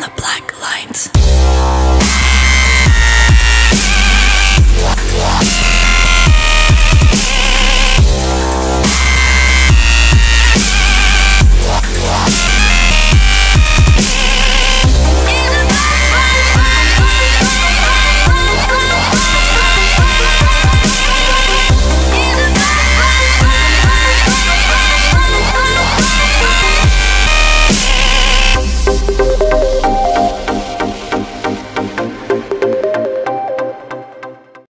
the black lights.